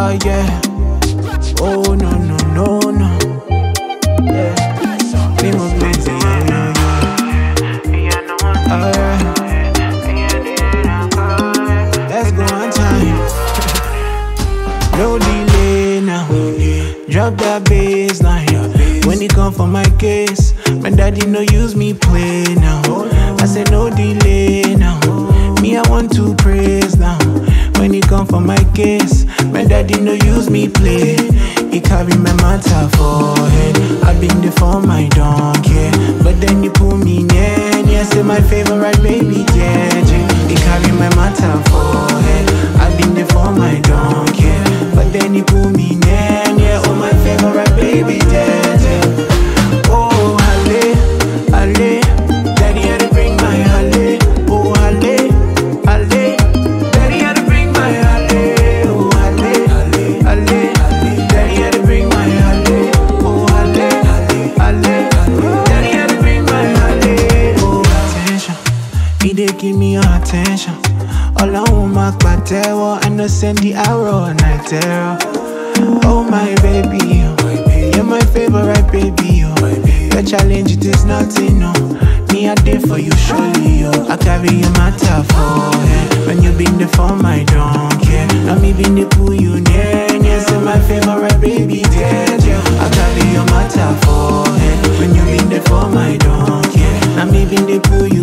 Oh yeah. Oh no no no no. Oh yeah. Let's go on time. No delay now. Drop that baseline. When it come for my case, my daddy no use me play now. Oh. I say no delay now. Play. He carry my matter for head. I been there for my donkey, but then you pull me near. Yeah, say my favorite baby, yeah, yeah. He carry my matter for head. I been there for my donkey, but then you pull me near. Yeah, oh my favorite baby, yeah. He dey give me your attention. Ọlọ́run máa pàtẹ́wọ́, I no send the arrow and I terror. Oh my baby, oh. you're my favorite baby. Oh. Your challenge it is nothing, no. Me I did for you, surely. Oh. I carry your matter for head. When you been there for my donkey, now me been there pull you near. Yes, you're my favorite baby, dead. Yeah. I carry your matter for head. When you been there for my donkey, now me been there pull you